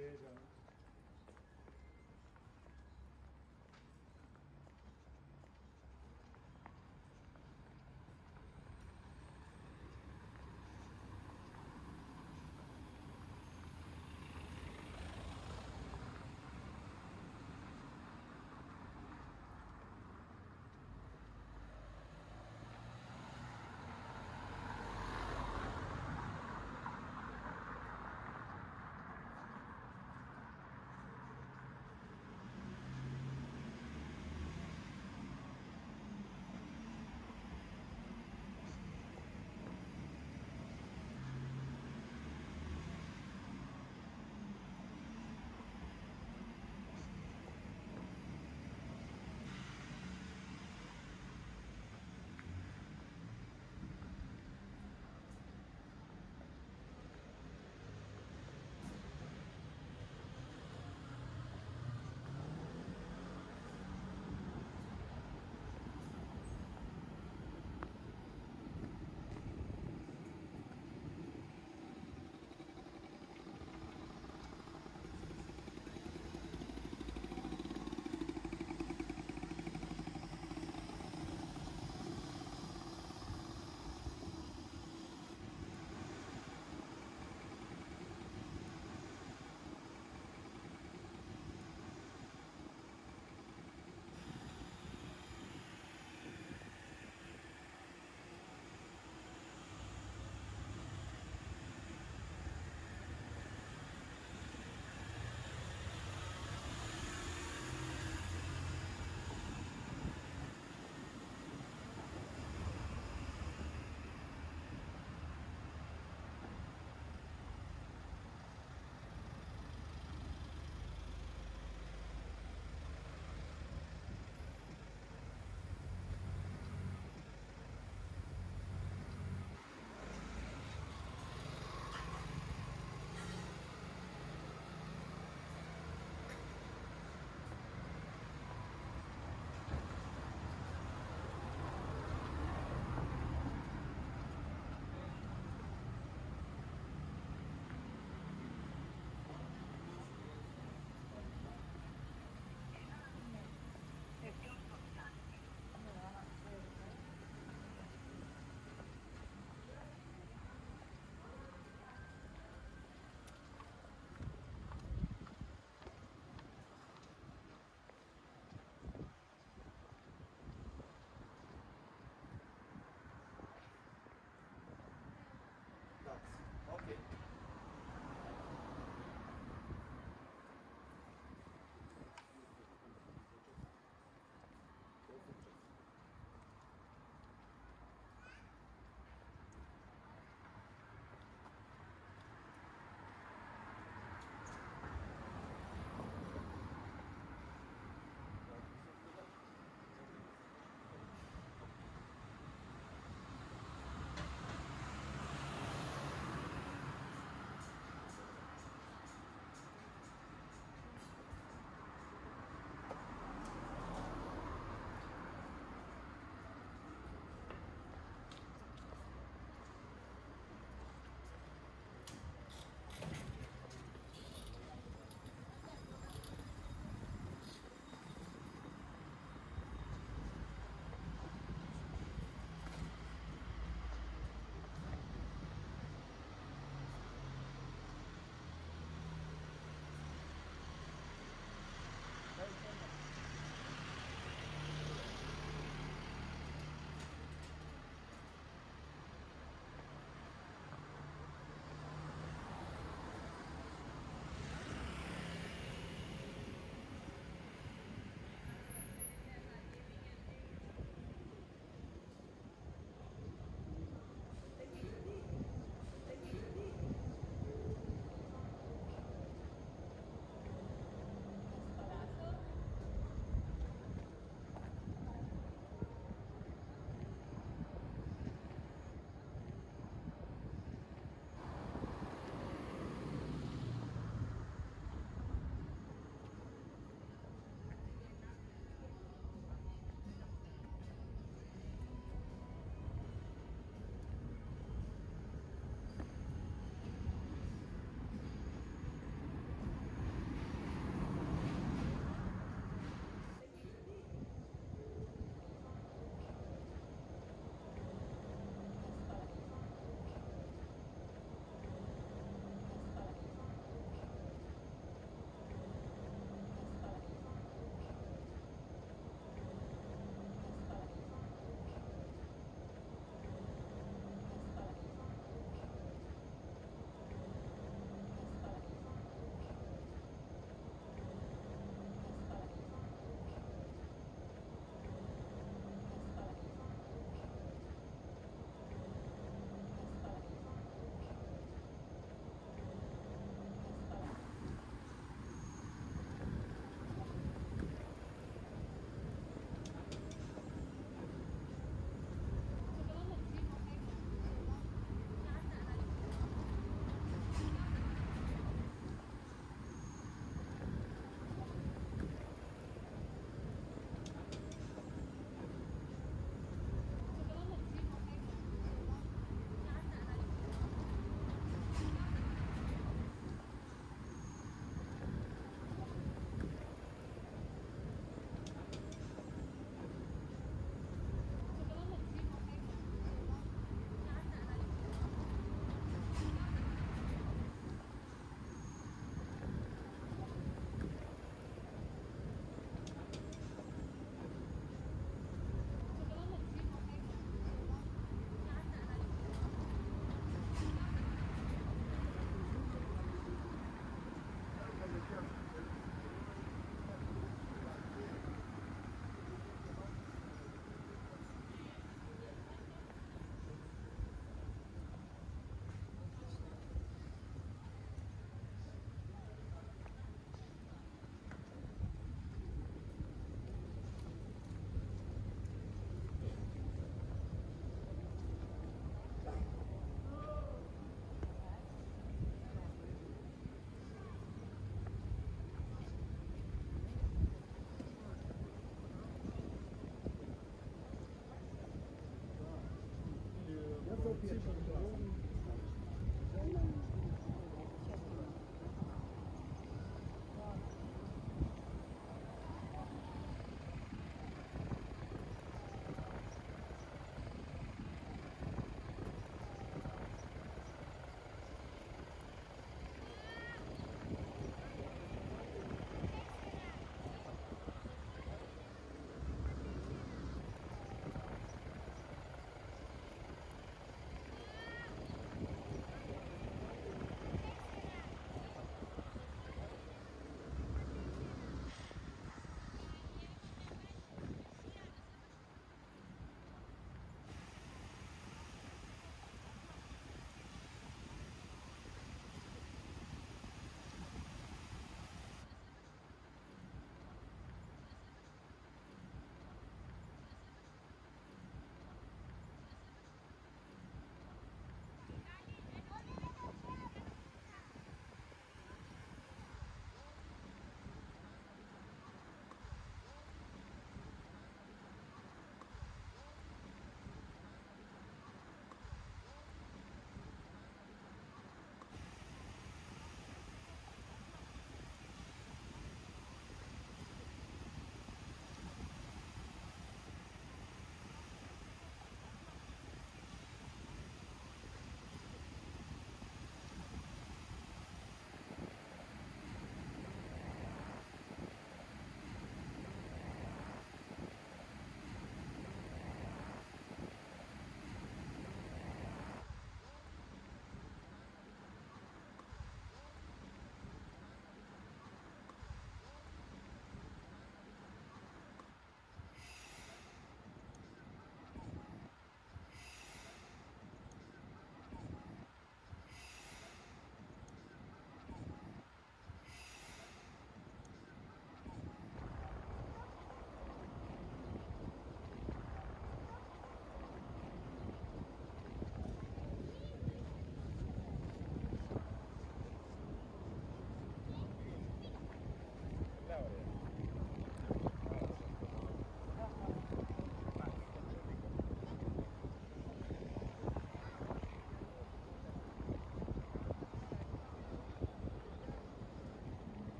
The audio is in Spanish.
es